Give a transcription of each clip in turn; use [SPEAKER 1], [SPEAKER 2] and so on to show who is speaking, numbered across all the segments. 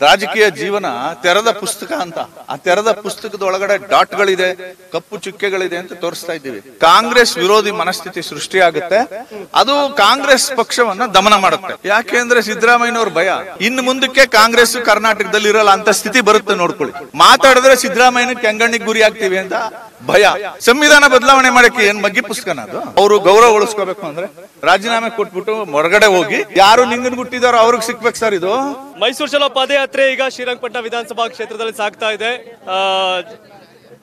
[SPEAKER 1] ರಾಜಕೀಯ ಜೀವನ ತೆರೆದ ಪುಸ್ತಕ ಅಂತ. ಆ ತೆರೆದ ಪುಸ್ತಕದ ಒಳಗಡೆ ಡಾಟ್ಗಳಿದೆ, ಕಪ್ಪು ಚುಕ್ಕೆಗಳಿದೆ ಅಂತ ತೋರಿಸ್ತಾ ಇದ್ದೀವಿ. ಕಾಂಗ್ರೆಸ್ ವಿರೋಧಿ ಮನಸ್ಥಿತಿ ಸೃಷ್ಟಿಯಾಗುತ್ತೆ. ಅದು ಕಾಂಗ್ರೆಸ್ ಪಕ್ಷವನ್ನ ದಮನ ಮಾಡುತ್ತೆ. ಯಾಕೆಂದ್ರೆ ಸಿದ್ದರಾಮಯ್ಯನವ್ರ ಭಯ. ಇನ್ನು ಮುಂದಕ್ಕೆ ಕಾಂಗ್ರೆಸ್ ಕರ್ನಾಟಕದಲ್ಲಿ ಇರಲ್ಲ ಅಂತ ಸ್ಥಿತಿ ಬರುತ್ತೆ ನೋಡ್ಕೊಳ್ಳಿ. ಮಾತಾಡಿದ್ರೆ ಸಿದ್ದರಾಮಯ್ಯನ ಕೆಂಗಣ್ಣಿಗೆ ಗುರಿ ಆಗ್ತೀವಿ ಅಂತ ಭಯ. ಸಂವಿಧಾನ ಬದಲಾವಣೆ ಮಾಡಕ್ಕೆ ಏನ್ ಮಗ್ಗಿ ಪುಸ್ತಕನ ಅದು? ಅವರು ಗೌರವ ಉಳಿಸ್ಕೋಬೇಕು ಅಂದ್ರೆ ರಾಜೀನಾಮೆ ಕೊಟ್ಬಿಟ್ಟು ಹೊರಗಡೆ ಹೋಗಿ ಯಾರು ನಿಂಗನ್ ಗುಟ್ಟಿದಾರೋ ಅವ್ರಿಗೆ ಸಿಕ್ಬೇಕು ಸರ್ ಇದು.
[SPEAKER 2] ಮೈಸೂರು ಚಲೋ ಪಾದಯಾತ್ರೆ ಈಗ ಶ್ರೀರಂಗಪಟ್ಟಣ ವಿಧಾನಸಭಾ ಕ್ಷೇತ್ರದಲ್ಲಿ ಸಾಗ್ತಾ ಇದೆ.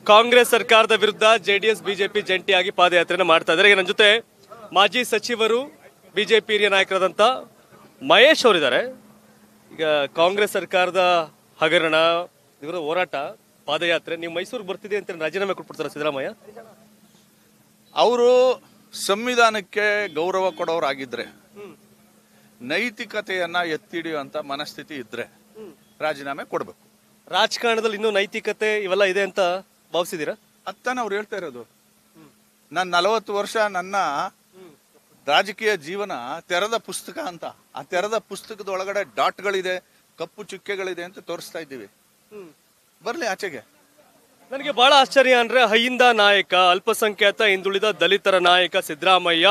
[SPEAKER 2] ಕಾಂಗ್ರೆಸ್ ಸರ್ಕಾರದ ವಿರುದ್ಧ ಜೆಡಿಎಸ್ ಬಿಜೆಪಿ ಜಂಟಿಯಾಗಿ ಪಾದಯಾತ್ರೆಯನ್ನು ಮಾಡ್ತಾ ಇದ್ದಾರೆ. ಈಗ ನನ್ನ ಜೊತೆ ಮಾಜಿ ಸಚಿವರು ಬಿಜೆಪಿ ಹಿರಿಯ ನಾಯಕರಾದಂಥ ಮಹೇಶ್ ಅವರಿದ್ದಾರೆ. ಈಗ ಕಾಂಗ್ರೆಸ್ ಸರ್ಕಾರದ ಹಗರಣ ಇವರ ಹೋರಾಟ ಪಾದಯಾತ್ರೆ ನೀವು ಮೈಸೂರು ಬರ್ತಿದೆ ಅಂತ ರಾಜೀನಾಮೆ ಕೊಟ್ಬಿಡ್ತಾರೆ ಸಿದ್ದರಾಮಯ್ಯ?
[SPEAKER 1] ಅವರು ಸಂವಿಧಾನಕ್ಕೆ ಗೌರವ ಕೊಡೋರಾಗಿದ್ರೆ ನೈತಿಕತೆಯನ್ನ ಎತ್ತಿಡಿಯುವಂತ ಮನಸ್ಥಿತಿ ಇದ್ರೆ ರಾಜೀನಾಮೆ ಕೊಡಬೇಕು.
[SPEAKER 2] ರಾಜಕಾರಣದಲ್ಲಿ ಇನ್ನೂ ನೈತಿಕತೆ ಇವೆಲ್ಲ ಇದೆ ಅಂತ ಭಾವಿಸಿದ್ದೀರಾ?
[SPEAKER 1] ಅತ್ತಾನೆ ಅವ್ರು ಹೇಳ್ತಾ ಇರೋದು. ನಾನು ನಲವತ್ತು ವರ್ಷ ನನ್ನ ರಾಜಕೀಯ ಜೀವನ ತೆರೆದ ಪುಸ್ತಕ ಅಂತ. ಆ ತೆರೆದ ಪುಸ್ತಕದ ಒಳಗಡೆ ಡಾಟ್ಗಳಿದೆ ಕಪ್ಪು ಚುಕ್ಕೆಗಳಿದೆ ಅಂತ ತೋರಿಸ್ತಾ ಇದ್ದೀವಿ. ಬರಲಿ ಆಚೆಗೆ.
[SPEAKER 2] ನನಗೆ ಬಹಳ ಆಶ್ಚರ್ಯ ಅಂದ್ರೆ ಅಹಿಂದ ನಾಯಕ ಅಲ್ಪಸಂಖ್ಯಾತ ಹಿಂದುಳಿದ ದಲಿತರ ನಾಯಕ ಸಿದ್ದರಾಮಯ್ಯ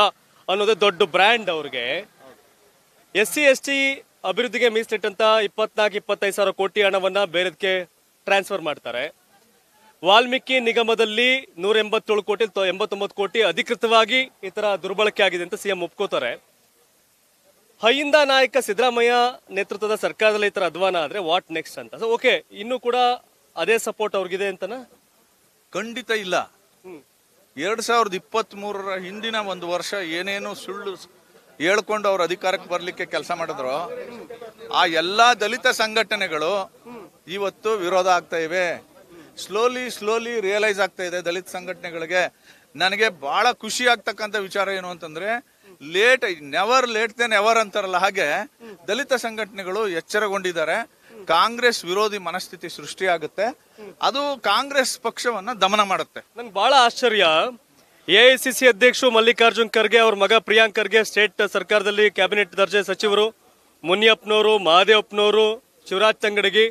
[SPEAKER 2] ಅನ್ನೋದೇ ದೊಡ್ಡ ಬ್ರ್ಯಾಂಡ್ ಅವ್ರಿಗೆ. ಎಸ್ ಸಿ ಎಸ್ ಟಿ ಅಭಿವೃದ್ಧಿಗೆ ಮೀಸಲಿಟ್ಟಂತ ಇಪ್ಪತ್ನಾಲ್ಕು ಇಪ್ಪತ್ತೈದು ಸಾವಿರ ಕೋಟಿ ಹಣವನ್ನ ಬೇರೆದಕ್ಕೆ ಟ್ರಾನ್ಸ್ಫರ್ ಮಾಡ್ತಾರೆ. ವಾಲ್ಮೀಕಿ ನಿಗಮದಲ್ಲಿ ನೂರ ಎಂಬತ್ತೇಳು ಕೋಟಿ ಎಂಬತ್ತೊಂಬತ್ತು ಕೋಟಿ ಅಧಿಕೃತವಾಗಿ ಈ ತರ ದುರ್ಬಳಕೆ ಆಗಿದೆ ಅಂತ ಸಿಎಂ ಒಪ್ಕೋತಾರೆ. ಹೈಯಿಂದ ನಾಯಕ ಸಿದ್ದರಾಮಯ್ಯ ನೇತೃತ್ವದ ಸರ್ಕಾರದಲ್ಲಿ ಈ ತರ ಅಧ್ವಾನ ಆದ್ರೆ ವಾಟ್ ನೆಕ್ಸ್ಟ್ ಅಂತ. ಸೊ ಓಕೆ ಇನ್ನು ಕೂಡ ಅದೇ ಸಪೋರ್ಟ್ ಅವ್ರಿಗಿದೆ ಅಂತನಾ?
[SPEAKER 1] ಖಂಡಿತ ಇಲ್ಲ. ಎರಡ್ ಸಾವಿರದ ಇಪ್ಪತ್ತ್ ಮೂರರ ಹಿಂದಿನ ಒಂದು ವರ್ಷ ಏನೇನು ಸುಳ್ಳು ಹೇಳ್ಕೊಂಡು ಅವ್ರು ಅಧಿಕಾರಕ್ಕೆ ಬರಲಿಕ್ಕೆ ಕೆಲಸ ಮಾಡಿದ್ರು. ಆ ಎಲ್ಲ ದಲಿತ ಸಂಘಟನೆಗಳು ಇವತ್ತು ವಿರೋಧ ಆಗ್ತಾ ಇವೆ. ಸ್ಲೋಲಿ ಸ್ಲೋಲಿ ರಿಯಲೈಸ್ ಆಗ್ತಾ ಇದೆ ದಲಿತ ಸಂಘಟನೆಗಳಿಗೆ. ನನಗೆ ಬಹಳ ಖುಷಿ ಆಗ್ತಕ್ಕಂಥ ವಿಚಾರ ಏನು ಅಂತಂದ್ರೆ, late never late then ever ಅಂತಾರಲ್ಲ ಹಾಗೆ ದಲಿತ ಸಂಘಟನೆಗಳು ಎಚ್ಚರಗೊಂಡಿದ್ದಾರೆ. ಕಾಂಗ್ರೆಸ್ ವಿರೋಧಿ ಮನಸ್ಥಿತಿ ಸೃಷ್ಟಿಯಾಗುತ್ತೆ. ಅದು ಕಾಂಗ್ರೆಸ್ ಪಕ್ಷವನ್ನ ದಮನ ಮಾಡುತ್ತೆ.
[SPEAKER 2] ನಂಗೆ ಬಹಳ ಆಶ್ಚರ್ಯ. ಎಐಸಿಸಿ ಅಧ್ಯಕ್ಷರು ಮಲ್ಲಿಕಾರ್ಜುನ್ ಖರ್ಗೆ ಅವ್ರ ಮಗ ಪ್ರಿಯಾಂಕ್ ಖರ್ಗೆ ಸ್ಟೇಟ್ ಸರ್ಕಾರದಲ್ಲಿ ಕ್ಯಾಬಿನೆಟ್ ದರ್ಜೆ ಸಚಿವರು ಮುನಿಯಪ್ಪನವರು, ಮಹಾದೇವಪ್ಪನವರು, ಶಿವರಾಜ್ ತಂಗಡಗಿ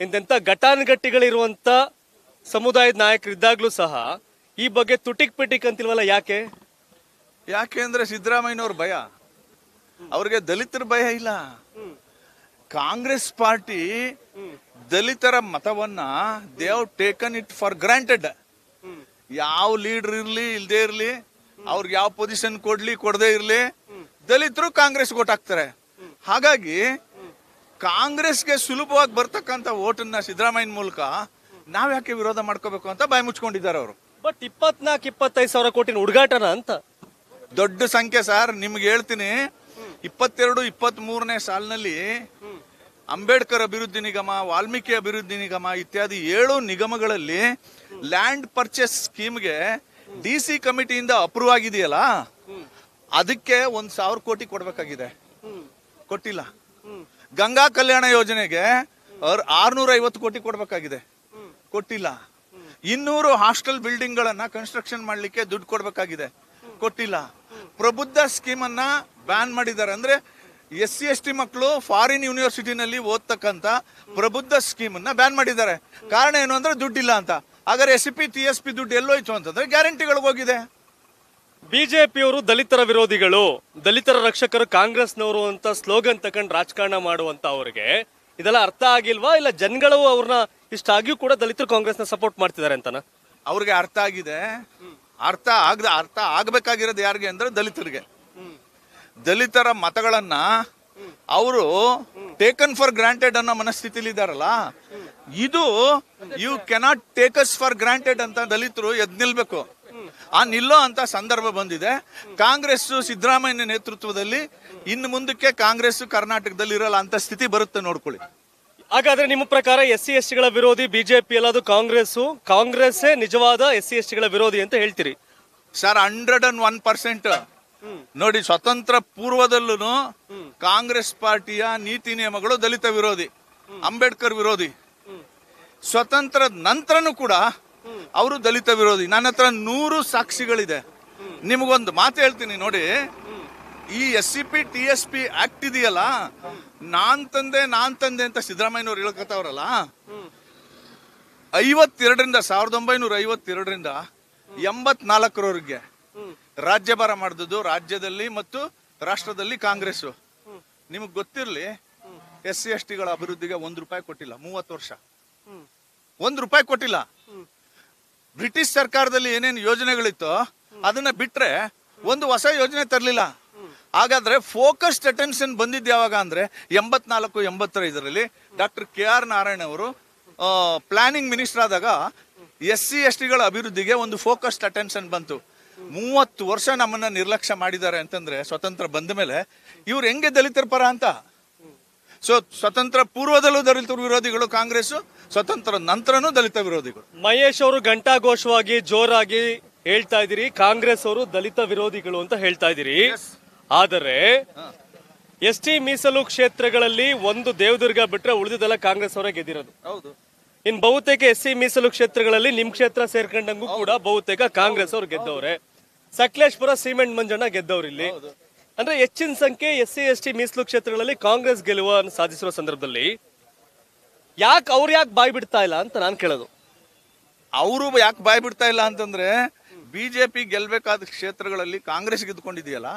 [SPEAKER 2] ಇಂತೆಂಥ ಘಟಾನುಘಟ್ಟಿಗಳಿರುವಂಥ ಸಮುದಾಯದ ನಾಯಕರಿದ್ದಾಗಲೂ ಸಹ ಈ ಬಗ್ಗೆ ತುಟಿಕ್ ಪಿಟಿಕ್ ಅಂತಿಲ್ವಲ್ಲ ಯಾಕೆ?
[SPEAKER 1] ಯಾಕೆ ಅಂದರೆ ಸಿದ್ದರಾಮಯ್ಯನವ್ರ ಭಯ. ಅವ್ರಿಗೆ ದಲಿತರ ಭಯ ಇಲ್ಲ. ಕಾಂಗ್ರೆಸ್ ಪಾರ್ಟಿ ದಲಿತರ ಮತವನ್ನ they have taken it for granted ಯಾವ ಲೀಡರ್ ಇರ್ಲಿ ಇಲ್ಲದೆ ಇರ್ಲಿ ಅವ್ರಿಗೆ ಯಾವ ಪೊಸಿಷನ್ ಕೊಡ್ಲಿ ಕೊಡದೇ ಇರ್ಲಿ ದಲಿತರು ಕಾಂಗ್ರೆಸ್ ಓಟ್ ಹಾಕ್ತಾರೆ. ಹಾಗಾಗಿ ಕಾಂಗ್ರೆಸ್ಗೆ ಸುಲಭವಾಗಿ ಬರ್ತಕ್ಕಂಥ ಓಟನ್ನ ಸಿದ್ದರಾಮಯ್ಯ ಮೂಲಕ ನಾವ್ ಯಾಕೆ ವಿರೋಧ ಮಾಡ್ಕೋಬೇಕು ಅಂತ ಬಾಯಿ ಮುಚ್ಕೊಂಡಿದ್ದಾರೆ ಅವರು.
[SPEAKER 2] ಬಟ್ ಇಪ್ಪತ್ನಾಲ್ಕು ಇಪ್ಪತ್ತೈದು ಸಾವಿರ ಕೋಟಿನ ಹುಡುಗಾಟನ ಅಂತ?
[SPEAKER 1] ದೊಡ್ಡ ಸಂಖ್ಯೆ ಸರ್ ನಿಮ್ಗೆ ಹೇಳ್ತೀನಿ. ಇಪ್ಪತ್ತೆರಡು ಇಪ್ಪತ್ತ್ ಮೂರನೇ ಸಾಲಿನಲ್ಲಿ ಅಂಬೇಡ್ಕರ್ ಅಭಿವೃದ್ಧಿ ನಿಗಮ ವಾಲ್ಮೀಕಿ ಅಭಿವೃದ್ಧಿ ನಿಗಮ ಇತ್ಯಾದಿ ಏಳು ನಿಗಮಗಳಲ್ಲಿ ಲ್ಯಾಂಡ್ ಪರ್ಚೇಸ್ ಸ್ಕೀಮ್ಗೆ ಡಿ ಸಿ ಕಮಿಟಿಯಿಂದ ಅಪ್ರೂವ್ ಆಗಿದೆಯಲ್ಲ? ಅದಕ್ಕೆ ಒಂದ್ ಸಾವಿರ ಕೋಟಿ ಕೊಡ್ಬೇಕಾಗಿದೆ. ಕೊಟ್ಟಿಲ್ಲ. ಗಂಗಾ ಕಲ್ಯಾಣ ಯೋಜನೆಗೆ ಆರ್ನೂರ ಐವತ್ತು ಕೋಟಿ ಕೊಡ್ಬೇಕಾಗಿದೆ. ಕೊಟ್ಟಿಲ್ಲ. ಇನ್ನೂರು ಹಾಸ್ಟೆಲ್ ಬಿಲ್ಡಿಂಗ್ ಗಳನ್ನ ಕನ್ಸ್ಟ್ರಕ್ಷನ್ ಮಾಡ್ಲಿಕ್ಕೆ ದುಡ್ಡು ಕೊಡ್ಬೇಕಾಗಿದೆ. ಕೊಟ್ಟಿಲ್ಲ. ಪ್ರಬುದ್ಧ ಸ್ಕೀಮ್ ಅನ್ನ ಬ್ಯಾನ್ ಮಾಡಿದ್ದಾರೆ. ಅಂದ್ರೆ ಎಸ್ ಸಿ ಎಸ್ ಟಿ ಮಕ್ಕಳು ಫಾರಿನ್ ಯೂನಿವರ್ಸಿಟಿನಲ್ಲಿ ಓದ್ತಕ್ಕಂತ ಪ್ರಬುದ್ಧ ಸ್ಕೀಮ್ ಅನ್ನ ಬ್ಯಾನ್ ಮಾಡಿದ್ದಾರೆ. ಕಾರಣ ಏನು ಅಂದ್ರೆ ದುಡ್ಡಿಲ್ಲ ಅಂತ. ಹಾಗಾದ್ರೆ S P T S P ದುಡ್ಡು ಎಲ್ಲೋಯ್ತು ಅಂತಂದ್ರೆ ಗ್ಯಾರಂಟಿಗಳಿಗೆ ಹೋಗಿದೆ.
[SPEAKER 2] ಬಿಜೆಪಿಯವರು ದಲಿತರ ವಿರೋಧಿಗಳು. ದಲಿತರ ರಕ್ಷಕರು ಕಾಂಗ್ರೆಸ್ನವರು ಅಂತ ಸ್ಲೋಗನ್ ತಗೊಂಡು ರಾಜಕಾರಣ ಮಾಡುವಂತ ಅವರಿಗೆ ಇದೆಲ್ಲ ಅರ್ಥ ಆಗಿಲ್ವಾ? ಇಲ್ಲ ಜನಗಳು ಅವ್ರನ್ನ ಇಷ್ಟಾಗಿಯೂ ಕೂಡ ದಲಿತರು ಕಾಂಗ್ರೆಸ್ನ ಸಪೋರ್ಟ್ ಮಾಡ್ತಿದ್ದಾರೆ ಅಂತನ?
[SPEAKER 1] ಅವ್ರಿಗೆ ಅರ್ಥ ಆಗಿದೆ. ಅರ್ಥ ಆಗದ ಅರ್ಥ ಆಗಬೇಕಾಗಿರೋದು ಯಾರಿಗೆ ಅಂದ್ರೆ ದಲಿತರಿಗೆ. ದಲಿತರ ಮತಗಳನ್ನ ಅವರು ಟೇಕನ್ ಫಾರ್ ಗ್ರಾಂಟೆಡ್ ಅನ್ನೋ ಮನಸ್ಥಿತಿಲಿ ಇದಾರಲ್ಲ ಇದು you cannot take us for granted ಅಂತ ದಲಿತರು ಎದ್ ನಿಲ್ಬೇಕು. ಆ ನಿಲ್ಲೋ ಅಂತ ಸಂದರ್ಭ ಬಂದಿದೆ. ಕಾಂಗ್ರೆಸ್ ಸಿದ್ದರಾಮಯ್ಯ ನೇತೃತ್ವದಲ್ಲಿ ಇನ್ನು ಮುಂದಕ್ಕೆ ಕಾಂಗ್ರೆಸ್ ಕರ್ನಾಟಕದಲ್ಲಿ ಇರಲ್ಲ ಅಂತ ಸ್ಥಿತಿ ಬರುತ್ತೆ ನೋಡ್ಕೊಳ್ಳಿ.
[SPEAKER 2] ಹಾಗಾದ್ರೆ ನಿಮ್ಮ ಪ್ರಕಾರ ಎಸ್ ಸಿ ಎಸ್ ಟಿಗಳ ವಿರೋಧಿ ಬಿಜೆಪಿ ಅಲ್ಲ ಅದು ಕಾಂಗ್ರೆಸ್ ಕಾಂಗ್ರೆಸ್ಸೇ ನಿಜವಾದ ಎಸ್ ಸಿ ಎಸ್ ಟಿಗಳ ವಿರೋಧಿ ಅಂತ ಹೇಳ್ತೀರಿ?
[SPEAKER 1] Sir hundred and one percent ನೋಡಿ ಸ್ವತಂತ್ರ ಪೂರ್ವದಲ್ಲೂ ಕಾಂಗ್ರೆಸ್ ಪಾರ್ಟಿಯ ನೀತಿ ನಿಯಮಗಳು ದಲಿತ ವಿರೋಧಿ ಅಂಬೇಡ್ಕರ್ ವಿರೋಧಿ. ಸ್ವತಂತ್ರ ನಂತರನೂ ಕೂಡ ಅವರು ದಲಿತ ವಿರೋಧಿ. ನನ್ನ ಹತ್ರ ನೂರು ಸಾಕ್ಷಿಗಳಿದೆ. ನಿಮಗೊಂದು ಮಾತು ಹೇಳ್ತೀನಿ ನೋಡಿ. ಈ S C P T S P act ಇದೆಯಲ್ಲ ನಾನ್ ತಂದೆ ನಾನ್ ತಂದೆ ಅಂತ ಸಿದ್ದರಾಮಯ್ಯನವ್ರು ಹೇಳ್ಕೊತಾವ್ರಲ್ಲ ಐವತ್ತೆರಡರಿಂದ ಸಾವಿರದ ಒಂಬೈನೂರ ಐವತ್ತೆರಡರಿಂದ ಎಂಬತ್ನಾಲ್ಕರವರೆಗೆ ರಾಜ್ಯಭಾರ ಮಾಡಿದ್ದು ರಾಜ್ಯದಲ್ಲಿ ಮತ್ತು ರಾಷ್ಟ್ರದಲ್ಲಿ ಕಾಂಗ್ರೆಸ್ ನಿಮಗೆ ಗೊತ್ತಿರಲಿ ಎಸ್ ಸಿ ಎಸ್ ಟಿಗಳ ಅಭಿವೃದ್ಧಿಗೆ ಒಂದು ರೂಪಾಯಿ ಕೊಟ್ಟಿಲ್ಲ ಮೂವತ್ತು ವರ್ಷ. ಒಂದು ರೂಪಾಯಿ ಕೊಟ್ಟಿಲ್ಲ. ಬ್ರಿಟಿಷ್ ಸರ್ಕಾರದಲ್ಲಿ ಏನೇನು ಯೋಜನೆಗಳಿತ್ತೋ ಅದನ್ನ ಬಿಟ್ರೆ ಒಂದು ಹೊಸ ಯೋಜನೆ ತರಲಿಲ್ಲ. ಹಾಗಾದ್ರೆ ಫೋಕಸ್ಡ್ ಅಟೆನ್ಷನ್ ಬಂದಿದ್ದು ಯಾವಾಗ ಅಂದ್ರೆ ಎಂಬತ್ನಾಲ್ಕು, ಎಂಬತ್ತೈದರಲ್ಲಿ ಡಾಕ್ಟರ್ ಕೆ ಆರ್ ನಾರಾಯಣ ಅವರು ಪ್ಲಾನಿಂಗ್ ಮಿನಿಸ್ಟರ್ ಆದಾಗ ಎಸ್ ಸಿ ಎಸ್ ಟಿಗಳ ಅಭಿವೃದ್ಧಿಗೆ ಒಂದು ಫೋಕಸ್ಡ್ ಅಟೆನ್ಷನ್ ಬಂತು. ಮೂವತ್ತು ವರ್ಷ ನಮ್ಮನ್ನ ನಿರ್ಲಕ್ಷ್ಯ ಮಾಡಿದ್ದಾರೆ ಅಂತಂದ್ರೆ ಸ್ವತಂತ್ರ ಬಂದ ಮೇಲೆ ಇವ್ರು ಹೆಂಗೆ ದಲಿತರ ಪರ ಅಂತ ಸೊ ಸ್ವತಂತ್ರ ಪೂರ್ವದಲ್ಲೂ ದಲಿತ ವಿರೋಧಿಗಳು ಕಾಂಗ್ರೆಸ್ ಸ್ವತಂತ್ರ ನಂತರನೂ ದಲಿತ ವಿರೋಧಿಗಳು.
[SPEAKER 2] ಮಹೇಶ್ ಅವರು ಘಂಟಾಘೋಷವಾಗಿ ಜೋರಾಗಿ ಹೇಳ್ತಾ ಇದ್ದೀರಿ ಕಾಂಗ್ರೆಸ್ ಅವರು ದಲಿತ ವಿರೋಧಿಗಳು ಅಂತ ಹೇಳ್ತಾ ಇದ್ದೀರಿ. ಆದರೆ ಎಸ್ ಟಿ ಮೀಸಲು ಕ್ಷೇತ್ರಗಳಲ್ಲಿ ಒಂದು ದೇವದುರ್ಗ ಬಿಟ್ರೆ ಉಳಿದಿದ್ದೆಲ್ಲ ಕಾಂಗ್ರೆಸ್ ಅವರೇ ಗೆದ್ದಿರೋದು.
[SPEAKER 1] ಹೌದು.
[SPEAKER 2] ಇನ್ ಬಹುತೇಕ ಎಸ್ ಸಿ ಮೀಸಲು ಕ್ಷೇತ್ರಗಳಲ್ಲಿ ನಿಮ್ ಕ್ಷೇತ್ರ ಸೇರ್ಕೊಂಡಂಗೂ ಕೂಡ ಬಹುತೇಕ ಕಾಂಗ್ರೆಸ್ ಅವ್ರು ಗೆದ್ದವ್ರೆ. ಸಕಲೇಶ್ಪುರ ಸಿಮೆಂಟ್ ಮಂಜಣ್ಣ ಗೆದ್ದವ್ರು ಇಲ್ಲಿ ಅಂದ್ರೆ ಹೆಚ್ಚಿನ ಸಂಖ್ಯೆ ಎಸ್ ಸಿ ಎಸ್ ಟಿ ಮೀಸಲು ಕ್ಷೇತ್ರಗಳಲ್ಲಿ ಕಾಂಗ್ರೆಸ್ ಗೆಲುವನ್ನು ಸಾಧಿಸಿರುವ ಸಂದರ್ಭದಲ್ಲಿ ಯಾಕೆ ಅವ್ರು ಯಾಕೆ ಬಾಯಿ ಬಿಡ್ತಾ ಇಲ್ಲ ಅಂತ ನಾನು ಕೇಳೋದು.
[SPEAKER 1] ಅವರು ಯಾಕೆ ಬಾಯ್ ಬಿಡ್ತಾ ಇಲ್ಲ ಅಂತಂದ್ರೆ ಬಿಜೆಪಿ ಗೆಲ್ಬೇಕಾದ ಕ್ಷೇತ್ರಗಳಲ್ಲಿ ಕಾಂಗ್ರೆಸ್ ಗೆದ್ಕೊಂಡಿದೆಯಲ್ಲ,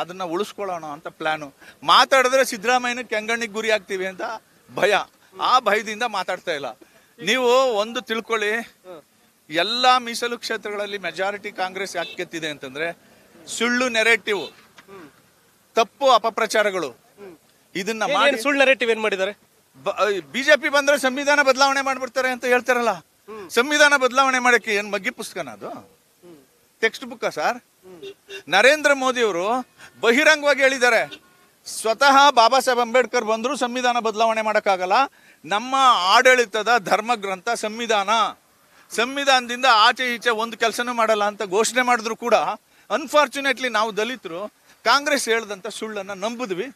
[SPEAKER 1] ಅದನ್ನ ಉಳಿಸ್ಕೊಳ್ಳೋಣ ಅಂತ ಪ್ಲಾನು. ಮಾತಾಡಿದ್ರೆ ಸಿದ್ದರಾಮಯ್ಯನ ಕೆಂಗಣ್ಣಿಗೆ ಗುರಿ ಆಗ್ತೀವಿ ಅಂತ ಭಯ. ಆ ಭಯದಿಂದ ಮಾತಾಡ್ತಾ ಇಲ್ಲ. ನೀವು ಒಂದು ತಿಳ್ಕೊಳ್ಳಿ, ಎಲ್ಲಾ ಮೀಸಲು ಕ್ಷೇತ್ರಗಳಲ್ಲಿ ಮೆಜಾರಿಟಿ ಕಾಂಗ್ರೆಸ್ ಯಾಕೆ ಗೆತ್ತಿದೆ ಅಂತಂದ್ರೆ ಸುಳ್ಳು ನೆರೆಟಿವ್ ತಪ್ಪು ಅಪಪ್ರಚಾರಗಳು. ಇದನ್ನ ಮಾಡಿ
[SPEAKER 2] ಸುಳ್ಳು ನರೇಟಿವ್ ಏನ್ ಮಾಡಿದ್ದಾರೆ?
[SPEAKER 1] ಬಿಜೆಪಿ ಬಂದ್ರೆ ಸಂವಿಧಾನ ಬದಲಾವಣೆ ಮಾಡ್ಬಿಡ್ತಾರೆ ಅಂತ ಹೇಳ್ತಾರಲ್ಲ. ಸಂವಿಧಾನ ಬದಲಾವಣೆ ಮಾಡಕ್ಕೆ ಏನ್ ಮಗ್ಗಿ ಪುಸ್ತಕನ ಅದು? Text book sir? Narendra Modi ಅವರು ಬಹಿರಂಗವಾಗಿ ಹೇಳಿದ್ದಾರೆ. ಸ್ವತಃ ಬಾಬಾ ಸಾಹೇಬ್ ಅಂಬೇಡ್ಕರ್ ಬಂದ್ರು ಸಂವಿಧಾನ ಬದಲಾವಣೆ ಮಾಡಕ್ಕಾಗಲ್ಲ. ನಮ್ಮ ಆಡಳಿತದ ಧರ್ಮ ಗ್ರಂಥ ಸಂವಿಧಾನ. ಸಂವಿಧಾನದಿಂದ ಆಚೆ ಈಚೆ ಒಂದು ಕೆಲಸನೂ ಮಾಡಲ್ಲ ಅಂತ ಘೋಷಣೆ ಮಾಡಿದ್ರು ಕೂಡ. ಅನ್ಫಾರ್ಚುನೇಟ್ಲಿ ನಾವು ದಲಿತರು ಕಾಂಗ್ರೆಸ್ ಹೇಳ್ದಂಥ ಸುಳ್ಳನ್ನ ನಂಬಿದ್ವಿ.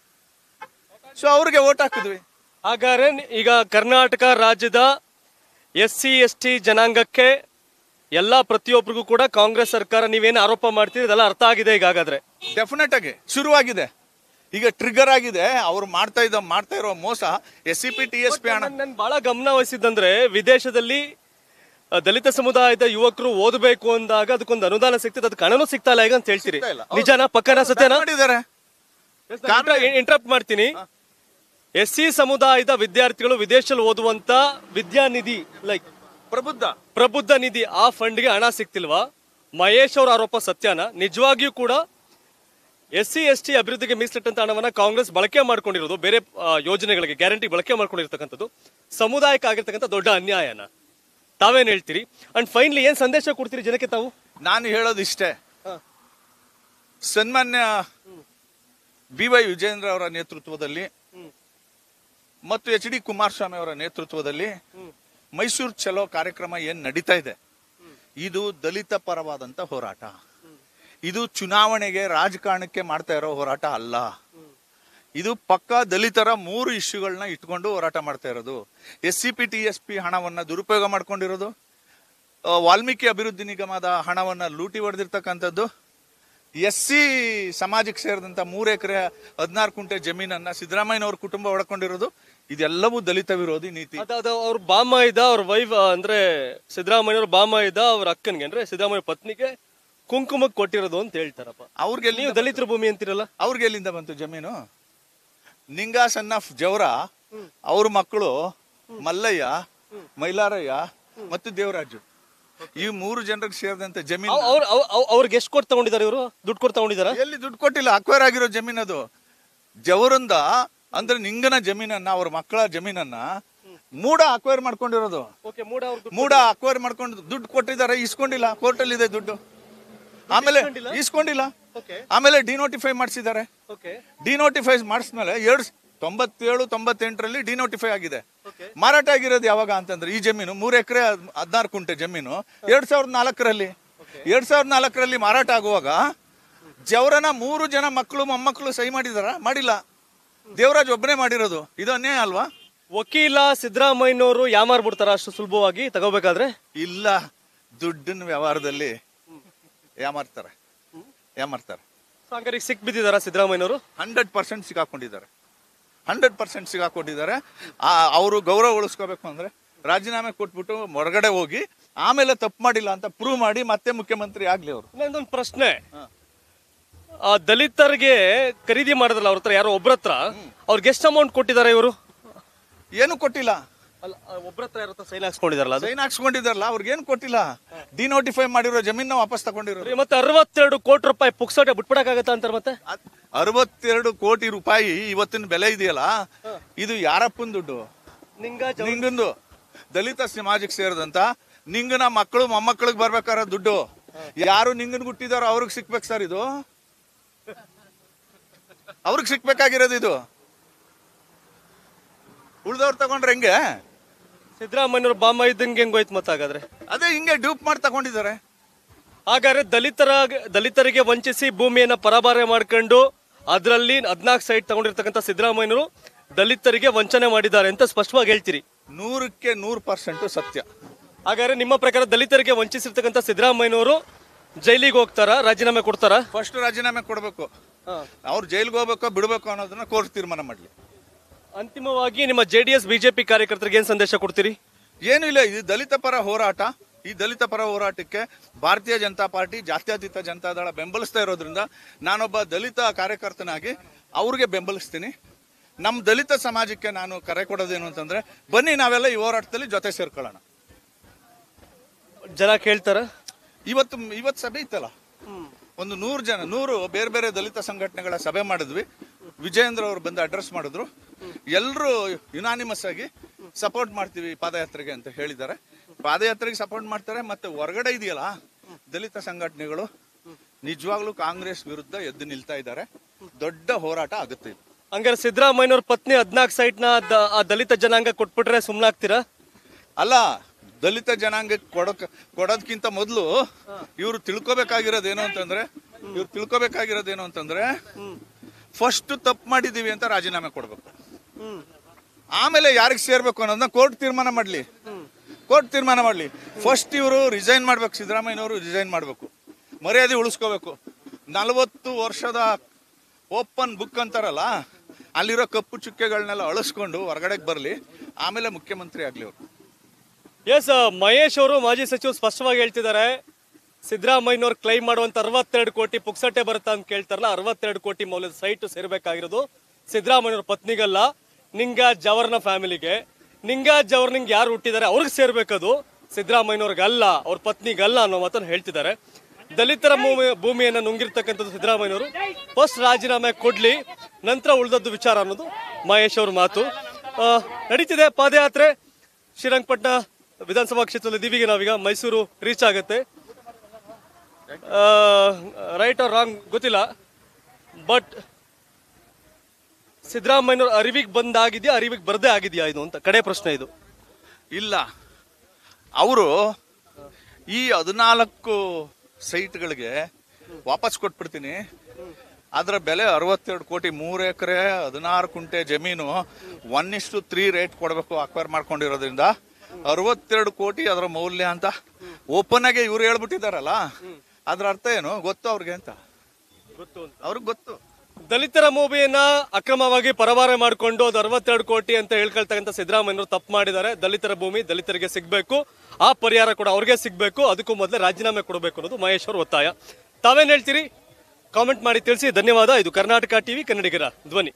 [SPEAKER 1] ಸೊ ಅವ್ರಿಗೆ ಓಟ್ ಹಾಕಿದ್ವಿ.
[SPEAKER 2] ಹಾಗಾದ್ರೆ ಈಗ ಕರ್ನಾಟಕ ರಾಜ್ಯದ ಎಸ್ ಸಿ ಎಸ್ ಟಿ ಜನಾಂಗಕ್ಕೆ ಎಲ್ಲ ಪ್ರತಿಯೊಬ್ಬರಿಗೂ ಕೂಡ ಕಾಂಗ್ರೆಸ್ ಸರ್ಕಾರ ನೀವೇನು ಆರೋಪ ಮಾಡ್ತೀರಿ? ಇದೆಲ್ಲ ಅರ್ಥ ಆಗಿದೆ ಈಗ ಹಾಗಾದ್ರೆ.
[SPEAKER 1] ಡೆಫಿನೆಟ್ ಆಗಿ ಶುರುವಾಗಿದೆ. ಈಗ ಟ್ರಿಗರ್ ಆಗಿದೆ. ಅವ್ರು ಮಾಡ್ತಾ ಇದ್ದ ಮಾಡ್ತಾ ಇರೋ ಮೋಸ S C P T S P ಹಣ
[SPEAKER 2] ನಾನು ಬಹಳ ಗಮನ ವಹಿಸಿದ್ದಂದ್ರೆ ವಿದೇಶದಲ್ಲಿ ದಲಿತ ಸಮುದಾಯದ ಯುವಕರು ಓದಬೇಕು ಅಂದಾಗ ಅದಕ್ಕೊಂದು ಅನುದಾನ ಸಿಗ್ತದೆ ಅದಕ್ಕೆ ಹಣನೂ ಸಿಗ್ತಾ ಇಲ್ಲ ಈಗ ಅಂತ ಹೇಳ್ತೀರಿ. ನಿಜಾನ? ಪಕ್ಕನ ಸತ್ಯನ?
[SPEAKER 1] ಇಂಟ್ರಪ್ಟ್
[SPEAKER 2] ಇಂಟರಪ್ಟ್ ಮಾಡ್ತೀನಿ. ಎಸ್ ಸಿ ಸಮುದಾಯದ ವಿದ್ಯಾರ್ಥಿಗಳು ವಿದೇಶದಲ್ಲಿ ಓದುವಂತ ವಿದ್ಯಾನಿಧಿ ಲೈಕ್
[SPEAKER 1] ಪ್ರಬುದ್ಧ.
[SPEAKER 2] ಪ್ರಬುದ್ಧ ನಿಧಿ ಆ ಫಂಡ್ಗೆ ಹಣ ಸಿಗ್ತಿಲ್ವಾ? ಮಹೇಶ್ ಅವರ ಆರೋಪ ಸತ್ಯನ? ನಿಜವಾಗಿಯೂ ಕೂಡ ಎಸ್ ಸಿ ಎಸ್ ಟಿ ಅಭಿವೃದ್ಧಿಗೆ ಮೀಸಲಿಟ್ಟಂತ ಹಣವನ್ನ ಕಾಂಗ್ರೆಸ್ ಬಳಕೆ ಮಾಡ್ಕೊಂಡಿರೋದು ಬೇರೆ ಯೋಜನೆಗಳಿಗೆ ಗ್ಯಾರಂಟಿ ಬಳಕೆ ಮಾಡ್ಕೊಂಡಿರ್ತಕ್ಕಂಥದ್ದು ಸಮುದಾಯಕ್ಕೆ ಆಗಿರ್ತಕ್ಕಂಥ ದೊಡ್ಡ ಅನ್ಯಾಯನ? ತಾವೇನ್ ಹೇಳ್ತೀರಿ? ಅಂಡ್ ಫೈನಲಿ ಏನ್ ಸಂದೇಶ ಕೊಡ್ತೀರಿ ಜನಕ್ಕೆ ತಾವು?
[SPEAKER 1] ನಾನು ಹೇಳೋದು ಇಷ್ಟೇ. ಸನ್ಮಾನ್ಯ ಬಿ ವೈ ವಿಜೇಂದ್ರ ಅವರ ನೇತೃತ್ವದಲ್ಲಿ ಮತ್ತು ಎಚ್ ಡಿ ಕುಮಾರಸ್ವಾಮಿ ಅವರ ನೇತೃತ್ವದಲ್ಲಿ ಮೈಸೂರು ಚಲೋ ಕಾರ್ಯಕ್ರಮ ಏನ್ ನಡೀತಾ ಇದೆ? ಇದು ದಲಿತ ಪರವಾದಂತ ಹೋರಾಟ ಇದು ಚುನಾವಣೆಗೆ ರಾಜಕಾರಣಕ್ಕೆ ಮಾಡ್ತಾ ಇರೋ ಹೋರಾಟ ಅಲ್ಲ. ಇದು ಪಕ್ಕ ದಲಿತರ ಮೂರು ಇಶ್ಯೂಗಳನ್ನ ಇಟ್ಕೊಂಡು ಹೋರಾಟ ಮಾಡ್ತಾ ಇರೋದು. S C P T S P ಹಣವನ್ನ ದುರುಪಯೋಗ ಮಾಡ್ಕೊಂಡಿರೋದು. ವಾಲ್ಮೀಕಿ ಅಭಿವೃದ್ಧಿ ನಿಗಮದ ಹಣವನ್ನ ಲೂಟಿ ಹೊಡೆದಿರ್ತಕ್ಕಂಥದ್ದು. ಎಸ್ ಸಿ ಸಮಾಜಕ್ಕೆ ಸೇರಿದಂಥ ಮೂರು ಎಕರೆ ಹದಿನಾರು ಕುಂಟೆ ಜಮೀನನ್ನ ಸಿದ್ದರಾಮಯ್ಯನವ್ರ ಕುಟುಂಬ ಒಡ್ಕೊಂಡಿರೋದು ಇದೆಲ್ಲವೂ ದಲಿತ ವಿರೋಧಿ ನೀತಿ.
[SPEAKER 2] ಅದಾದ ಅವ್ರ ಬಾಮ ಇದ್ದ ಅವ್ರ ವೈಫ್ ಅಂದ್ರೆ ಸಿದ್ದರಾಮಯ್ಯವ್ರ ಬಾಮ ಇದ್ದ ಅವ್ರ ಅಕ್ಕನಿಗೆ ಅಂದ್ರೆ ಸಿದ್ದರಾಮಯ್ಯ ಪತ್ನಿಗೆ ಕುಂಕುಮಕ್ಕೆ ಕೊಟ್ಟಿರೋದು ಅಂತ ಹೇಳ್ತಾರಪ್ಪ.
[SPEAKER 1] ಅವ್ರಿಗೆ
[SPEAKER 2] ನೀವು ದಲಿತರ ಭೂಮಿ ಅಂತಿರಲ್ಲ?
[SPEAKER 1] ಅವ್ರಿಗೆ ಎಲ್ಲಿಂದ ಬಂತು ಜಮೀನು? ನಿಂಗಾ ಸನ್ ಆಫ್ ಜವರ ಅವ್ರ ಮಕ್ಕಳು ಮಲ್ಲಯ್ಯ ಮೈಲಾರಯ್ಯ ಮತ್ತು ದೇವರಾಜು. ಈ ಮೂರು ಜನರಿಗೆ ಸೇರಿದಂತ ಜಮೀನು
[SPEAKER 2] ಅವ್- ಅವ್ರ ಅವ್- ಅವ್- ಅವ್ರಿಗೆ ಎಷ್ಟು ಕೊಟ್ಟು ತಗೊಂಡಿದ್ದಾರೆ ಇವರು? ದುಡ್ಡು ಕೊಟ್ಟು ತಗೊಂಡಿದ್ದಾರೆ?
[SPEAKER 1] ಎಲ್ಲಿ ದುಡ್ಡು ಕೊಟ್ಟಿಲ್ಲ ಅಕ್ವೈರ್ ಆಗಿರೋ ಜಮೀನು ಅದು. ಜವರಿಂದ ಅಂದ್ರೆ ನಿಂಗನ ಜಮೀನನ್ನ ಅವ್ರ ಮಕ್ಕಳ ಜಮೀನನ್ನ ಮೂಡ ಅಕ್ವೈರ್ ಮಾಡ್ಕೊಂಡಿರೋದು.
[SPEAKER 2] ಮೂಡ ಅಕ್ವೇರ್
[SPEAKER 1] ಮೂಡ ಅಕ್ವೈರ್ ಮಾಡ್ಕೊಂಡು ದುಡ್ಡು ಕೊಟ್ಟಿದ್ದಾರೆ ಇಸ್ಕೊಂಡಿಲ್ಲ ಕೋರ್ಟಲ್ಲಿ ಇದೆ ದುಡ್ಡು. ಆಮೇಲೆ ಇಸ್ಕೊಂಡಿಲ್ಲ ಆಮೇಲೆ ಡಿನೋಟಿಫೈ ಮಾಡಿಸಿದ್ದಾರೆ. ಡಿನೋಟಿಫೈ ಮಾಡಿಸ್ಮೇಲೆ ಎರಡು ತೊಂಬತ್ತೇಳು ತೊಂಬತ್ತೆಂಟರಲ್ಲಿ ಡಿನೋಟಿಫೈ ಆಗಿದೆ.
[SPEAKER 2] Okay.
[SPEAKER 1] ಮಾರಾಟ ಆಗಿರೋದು ಯಾವಾಗ ಅಂತಂದ್ರೆ ಈ ಜಮೀನು ಮೂರು ಎಕರೆ ಹದಿನಾರು ಕುಂಟೆ ಜಮೀನು. ಎರಡ್ ಸಾವಿರದ ನಾಲ್ಕರಲ್ಲಿ. ಎರಡ್ ಸಾವಿರದ ನಾಲ್ಕರಲ್ಲಿ ಮಾರಾಟ ಆಗುವಾಗ ಜವರನ ಮೂರು ಜನ ಮಕ್ಕಳು ಮೊಮ್ಮಕ್ಕಳು ಸಹಿ ಮಾಡಿದಾರ? ಮಾಡಿಲ್ಲ. ದೇವರಾಜ್ ಒಬ್ಬನೇ ಮಾಡಿರೋದು. ಇದು ಅನ್ಯಾಯ ಅಲ್ವಾ?
[SPEAKER 2] ವಕೀಲ ಸಿದ್ದರಾಮಯ್ಯನವರು ಯಾಮಾರ್ಬಿಡ್ತಾರ ಅಷ್ಟು ಸುಲಭವಾಗಿ ತಗೋಬೇಕಾದ್ರೆ?
[SPEAKER 1] ಇಲ್ಲ. ದುಡ್ಡಿನ ವ್ಯವಹಾರದಲ್ಲಿ ಯಾಮಾರ್ತಾರೆ? ಯಾಮಾರ್ತಾರೆ?
[SPEAKER 2] ಹಂಗಾರೆ ಸಿಕ್ ಬಿದ್ದಿದಾರ ಸಿದ್ದರಾಮಯ್ಯನವರು?
[SPEAKER 1] ಹಂಡ್ರೆಡ್ ಪರ್ಸೆಂಟ್ ಸಿಗಾಕೊಂಡಿದ್ದಾರೆ ಹಂಡ್ರೆಡ್ ಪರ್ಸೆಂಟ್ ಸಿಗಾಕೊಂಡಿದ್ದಾರೆ ಅವರು ಗೌರವ ಉಳಿಸ್ಕೋಬೇಕು ಅಂದ್ರೆ ರಾಜೀನಾಮೆ ಕೊಟ್ಬಿಟ್ಟು ಹೊರಗಡೆ ಹೋಗಿ ಆಮೇಲೆ ತಪ್ಪು ಮಾಡಿಲ್ಲ ಅಂತ ಪ್ರೂವ್ ಮಾಡಿ ಮತ್ತೆ ಮುಖ್ಯಮಂತ್ರಿ ಆಗ್ಲಿ ಅವರು.
[SPEAKER 2] ಇನ್ನೊಂದೊಂದು ಪ್ರಶ್ನೆ. ಆ ದಲಿತರಿಗೆ ಖರೀದಿ ಮಾಡಿದ್ರಲ್ಲ ಅವ್ರ ಹತ್ರ ಯಾರೋ ಒಬ್ರ ಹತ್ರ ಅವ್ರಿಗೆ ಎಷ್ಟು ಅಮೌಂಟ್ ಕೊಟ್ಟಿದ್ದಾರೆ ಇವರು?
[SPEAKER 1] ಏನು ಕೊಟ್ಟಿಲ್ಲ.
[SPEAKER 2] ಒಬ್ರ ಹತ್ರ ಯಾರ ಸೈನ್ ಹಾಕ್ಸ್ಕೊಂಡಿದಾರಲ್ಲ ಅದು?
[SPEAKER 1] ಸೈನ್ ಹಾಕ್ಸ್ಕೊಂಡಿದಾರಲ್ಲ ಅವ್ರಿಗೆ ಏನು ಕೊಟ್ಟಿಲ್ಲ. ಡಿನೋಟಿಫೈ ಮಾಡಿರೋ ಜಮೀನ್ ವಾಪಸ್ ತಗೊಂಡಿರೋ
[SPEAKER 2] ಮತ್ತೆ ಅರವತ್ತೆರಡು ಕೋಟಿ ರೂಪಾಯಿ ಪುಕ್ಸಟೆ ಬಿಟ್ಬಿಡಕ್ಕಾಗತ್ತ ಅಂತಾರೆ ಮತ್ತೆ?
[SPEAKER 1] ಅರವತ್ತೆರಡು ಕೋಟಿ ರೂಪಾಯಿ ಇವತ್ತಿನ ಬೆಲೆ ಇದೆಯಲ್ಲ ಇದು ಯಾರಪ್ಪನ ದುಡ್ಡು?
[SPEAKER 2] ನಿಂಗ
[SPEAKER 1] ನಿಂಗಂದು. ದಲಿತ ಸಮಾಜಕ್ಕೆ ಸೇರಿದಂತ ನಿಂಗನ ಮಕ್ಕಳು ಮೊಮ್ಮಕ್ಕಳಿಗೆ ಬರ್ಬೇಕಾರ ದುಡ್ಡು. ಯಾರು ನಿಂಗನ್ ಹುಟ್ಟಿದಾರೋ ಅವ್ರಿಗೆ ಸಿಕ್ಬೇಕು ಸರ್ ಇದು. ಅವ್ರಿಗೆ ಸಿಕ್ಬೇಕಾಗಿರೋದು ಇದು. ಉಳ್ದವ್ರು ತಗೊಂಡ್ರೆ ಹೆಂಗೆ?
[SPEAKER 2] ಸಿದ್ದರಾಮಯ್ಯನವ್ರ ಬಾಂಬ ಇದ್ದಂಗೆ ಹೆಂಗೋಯ್ತು ಮತ್ತೆ ಹಾಗಾದ್ರೆ?
[SPEAKER 1] ಅದೇ ಹಿಂಗೆ ಡ್ಯೂಪ್ ಮಾಡಿ ತಗೊಂಡಿದ್ದಾರೆ.
[SPEAKER 2] ಹಾಗಾದ್ರೆ ದಲಿತರ ದಲಿತರಿಗೆ ವಂಚಿಸಿ ಭೂಮಿಯನ್ನ ಪರಭಾರೆ ಮಾಡ್ಕೊಂಡು ಅದರಲ್ಲಿ ಹದ್ನಾಲ್ಕು ಸೈಟ್ ತಗೊಂಡಿರ್ತಕ್ಕಂಥ ಸಿದ್ದರಾಮಯ್ಯನವರು ದಲಿತರಿಗೆ ವಂಚನೆ ಮಾಡಿದ್ದಾರೆ ಅಂತ ಸ್ಪಷ್ಟವಾಗಿ ಹೇಳ್ತೀರಿ.
[SPEAKER 1] ನೂರಕ್ಕೆ ನೂರು ಪರ್ಸೆಂಟ್ ಸತ್ಯ.
[SPEAKER 2] ಹಾಗಾದ್ರೆ ನಿಮ್ಮ ಪ್ರಕಾರ ದಲಿತರಿಗೆ ವಂಚಿಸಿರ್ತಕ್ಕಂಥ ಸಿದ್ದರಾಮಯ್ಯನವರು ಜೈಲಿಗೆ ಹೋಗ್ತಾರಾ ರಾಜೀನಾಮೆ ಕೊಡ್ತಾರಾ?
[SPEAKER 1] ಫಸ್ಟ್ ರಾಜೀನಾಮೆ ಕೊಡಬೇಕು. ಅವ್ರು ಜೈಲಿಗೆ ಹೋಗ್ಬೇಕೋ ಬಿಡ್ಬೇಕು ಅನ್ನೋದನ್ನ ಕೋರ್ಟ್ ತೀರ್ಮಾನ ಮಾಡ್ಲಿ.
[SPEAKER 2] ಅಂತಿಮವಾಗಿ ನಿಮ್ಮ ಜೆ ಡಿ ಎಸ್ ಬಿಜೆಪಿ ಕಾರ್ಯಕರ್ತರಿಗೆ ಏನು ಸಂದೇಶ ಕೊಡ್ತೀರಿ?
[SPEAKER 1] ಏನು ಇಲ್ಲ ಇದು ದಲಿತ ಪರ ಹೋರಾಟ. ಈ ದಲಿತ ಪರ ಹೋರಾಟಕ್ಕೆ ಭಾರತೀಯ ಜನತಾ ಪಾರ್ಟಿ ಜಾತ್ಯತೀತ ಜನತಾದಳ ಬೆಂಬಲಿಸ್ತಾ ಇರೋದ್ರಿಂದ ನಾನೊಬ್ಬ ದಲಿತ ಕಾರ್ಯಕರ್ತನಾಗಿ ಅವ್ರಿಗೆ ಬೆಂಬಲಿಸ್ತೀನಿ. ನಮ್ಮ ದಲಿತ ಸಮಾಜಕ್ಕೆ ನಾನು ಕರೆ ಕೊಡೋದೇನು ಅಂತಂದ್ರೆ ಬನ್ನಿ ನಾವೆಲ್ಲ ಈ ಹೋರಾಟದಲ್ಲಿ ಜೊತೆ ಸೇರ್ಕೊಳ್ಳೋಣ.
[SPEAKER 2] ಜನ ಕೇಳ್ತಾರ?
[SPEAKER 1] ಇವತ್ತು ಇವತ್ತು ಸಭೆ ಇತ್ತಲ್ಲ? ಒಂದು ನೂರು ಜನ ನೂರು ಬೇರೆ ಬೇರೆ ದಲಿತ ಸಂಘಟನೆಗಳ ಸಭೆ ಮಾಡಿದ್ವಿ. ವಿಜಯೇಂದ್ರ ಅವರು ಬಂದು ಅಡ್ರೆಸ್ ಮಾಡಿದ್ರು. ಎಲ್ಲರೂ ಯುನಾನಿಮಸ್ ಆಗಿ ಸಪೋರ್ಟ್ ಮಾಡ್ತೀವಿ ಪಾದಯಾತ್ರೆಗೆ ಅಂತ ಹೇಳಿದ್ದಾರೆ. ಪಾದಯಾತ್ರೆಗೆ ಸಪೋರ್ಟ್ ಮಾಡ್ತಾರೆ ಮತ್ತೆ ಹೊರಗಡೆ ಇದೆಯಲ್ಲ ದಲಿತ ಸಂಘಟನೆಗಳು ನಿಜವಾಗ್ಲೂ ಕಾಂಗ್ರೆಸ್ ವಿರುದ್ಧ ಎದ್ದು ನಿಲ್ತಾ ಇದ್ದಾರೆ. ದೊಡ್ಡ ಹೋರಾಟ ಆಗುತ್ತೆ ಇದು.
[SPEAKER 2] ಹಂಗಾರೆ ಸಿದ್ದರಾಮಯ್ಯನವ್ರ ಪತ್ನಿ ಹದ್ನಾಲ್ಕು ಸೈಟ್ನ ಆ ದಲಿತ ಜನಾಂಗ ಕೊಟ್ಬಿಟ್ರೆ ಸುಮ್ಮನಾಗ್ತೀರಾ
[SPEAKER 1] ಅಲ್ಲ ದಲಿತ ಜನಾಂಗಕ್ಕೆ ಕೊಡಕ್ ಕೊಡೋದ್ಕಿಂತ ಮೊದಲು ಇವರು ತಿಳ್ಕೊಬೇಕಾಗಿರೋದೇನು ಅಂತಂದ್ರೆ ಇವ್ರು ತಿಳ್ಕೊಬೇಕಾಗಿರೋದೇನು ಅಂತಂದ್ರೆ ಫಸ್ಟ್ ತಪ್ಪು ಮಾಡಿದೀವಿ ಅಂತ ರಾಜೀನಾಮೆ ಕೊಡ್ಬೇಕು. ಆಮೇಲೆ ಯಾರಿಗೆ ಸೇರ್ಬೇಕು ಅನ್ನೋದನ್ನ ಕೋರ್ಟ್ ತೀರ್ಮಾನ ಮಾಡ್ಲಿ. ಕೋರ್ಟ್ ತೀರ್ಮಾನ ಮಾಡ್ಲಿ. ಫಸ್ಟ್ ಇವರು ರಿಸೈನ್ ಮಾಡ್ಬೇಕು, ಸಿದ್ದರಾಮಯ್ಯನವರು ರಿಸೈನ್ ಮಾಡ್ಬೇಕು. ಮರ್ಯಾದೆ ಉಳಿಸ್ಕೋಬೇಕು. ನಲವತ್ತು ವರ್ಷದ ಓಪನ್ ಬುಕ್ ಅಂತಾರಲ್ಲ, ಅಲ್ಲಿರೋ ಕಪ್ಪು ಚುಕ್ಕೆಗಳನ್ನೆಲ್ಲ ಅಳಿಸ್ಕೊಂಡು ಹೊರಗಡೆಗೆ ಬರಲಿ. ಆಮೇಲೆ ಮುಖ್ಯಮಂತ್ರಿ ಆಗ್ಲಿ ಅವರು.
[SPEAKER 2] ಎಸ್ ಮಹೇಶ್ ಅವರು ಮಾಜಿ ಸಚಿವರು ಸ್ಪಷ್ಟವಾಗಿ ಹೇಳ್ತಿದ್ದಾರೆ. ಸಿದ್ದರಾಮಯ್ಯನವ್ರು ಕ್ಲೈಮ್ ಮಾಡುವಂತ ಅರವತ್ತೆರಡು ಕೋಟಿ ಪುಕ್ಸಟ್ಟೆ ಬರುತ್ತಾ ಅಂತ ಕೇಳ್ತಾರಲ್ಲ, ಅರವತ್ತೆರಡು ಕೋಟಿ ಮೌಲ್ಯದ ಸೈಟ್ ಸೇರ್ಬೇಕಾಗಿರೋದು ಸಿದ್ದರಾಮಯ್ಯವ್ರ ಪತ್ನಿಗಲ್ಲ. ನಿಂಗ ಜವರ್ನ ಫ್ಯಾಮಿಲಿಗೆ, ನಿಂಗ ಜವರ್ ನಿಂಗೆ ಯಾರು ಹುಟ್ಟಿದ್ದಾರೆ ಅವ್ರಿಗೆ ಸೇರ್ಬೇಕದು. ಸಿದ್ದರಾಮಯ್ಯನವ್ರಿಗಲ್ಲ, ಅವ್ರ ಪತ್ನಿಗಲ್ಲ ಅನ್ನೋ ಮಾತನ್ನು ಹೇಳ್ತಿದ್ದಾರೆ ದಲಿತರ ಭೂಮಿ, ಭೂಮಿಯನ್ನು ನುಂಗಿರ್ತಕ್ಕಂಥದ್ದು ಸಿದ್ದರಾಮಯ್ಯನವರು. ಫಸ್ಟ್ ರಾಜೀನಾಮೆ ಕೊಡ್ಲಿ, ನಂತರ ಉಳಿದದ್ದು ವಿಚಾರ ಅನ್ನೋದು ಮಹೇಶ್ ಅವ್ರ ಮಾತು. ನಡೀತಿದೆ ಪಾದಯಾತ್ರೆ. ಶ್ರೀರಂಗಪಟ್ಟಣ ವಿಧಾನಸಭಾ ಕ್ಷೇತ್ರದಲ್ಲಿ ದಿವಿಗೆ ನಾವೀಗ ಮೈಸೂರು ರೀಚ್ ಆಗುತ್ತೆ. ರೈಟ್ ಆರ್ ರಾಂಗ್ ಗೊತ್ತಿಲ್ಲ. ಬಟ್ ಸಿದ್ದರಾಮಯ್ಯನವ್ರ ಅರಿವಿಗೆ ಬಂದಾಗಿದೆಯಾ ಅರಿವಿಗೆ ಬರದೇ ಆಗಿದೆಯಾ ಇದು ಅಂತ ಕಡೆ ಪ್ರಶ್ನೆ ಇದು.
[SPEAKER 1] ಇಲ್ಲ. ಅವರು ಈ ಹದಿನಾಲ್ಕು ಸೈಟ್ಗಳಿಗೆ ವಾಪಸ್ ಕೊಟ್ಬಿಡ್ತೀನಿ. ಅದರ ಬೆಲೆ ಅರವತ್ತೆರಡು ಕೋಟಿ ಮೂರು ಎಕರೆ ಹದಿನಾರು ಕುಂಟೆ ಜಮೀನು ಒನ್ ಇಷ್ಟು ತ್ರೀ ರೇಟ್ ಕೊಡಬೇಕು ಅಕ್ವೈರ್ ಮಾಡ್ಕೊಂಡಿರೋದ್ರಿಂದ. ಅರವತ್ತೆರಡು ಕೋಟಿ ಅದರ ಮೌಲ್ಯ ಅಂತ ಓಪನ್ ಆಗಿ ಇವ್ರು ಹೇಳ್ಬಿಟ್ಟಿದಾರಲ್ಲ ಅದ್ರ ಅರ್ಥ ಏನು? ಗೊತ್ತು ಅವ್ರಿಗೆ ಅಂತ?
[SPEAKER 2] ಗೊತ್ತು
[SPEAKER 1] ಅವ್ರಿಗೆ ಗೊತ್ತು.
[SPEAKER 2] ದಲಿತರ ಮೂವಿಯನ್ನ ಅಕ್ರಮವಾಗಿ ಪರವಾರ ಮಾಡಿಕೊಂಡು ಅದು ಅರವತ್ತೆರಡು ಕೋಟಿ ಅಂತ ಹೇಳ್ಕೊಳ್ತಕ್ಕಂಥ ಸಿದ್ದರಾಮಯ್ಯರು ತಪ್ಪು ಮಾಡಿದ್ದಾರೆ. ದಲಿತರ ಭೂಮಿ ದಲಿತರಿಗೆ ಸಿಗಬೇಕು. ಆ ಪರಿಹಾರ ಕೂಡ ಅವ್ರಿಗೆ ಸಿಗಬೇಕು. ಅದಕ್ಕೂ ಮೊದಲೇ ರಾಜೀನಾಮೆ ಕೊಡಬೇಕು ಅನ್ನೋದು ಮಹೇಶ್ ಅವ್ರ ಒತ್ತಾಯ. ತಾವೇನ್ ಹೇಳ್ತೀರಿ? ಕಾಮೆಂಟ್ ಮಾಡಿ ತಿಳಿಸಿ. ಧನ್ಯವಾದ. ಇದು ಕರ್ನಾಟಕ ಟಿವಿ, ಕನ್ನಡಿಗರ ಧ್ವನಿ.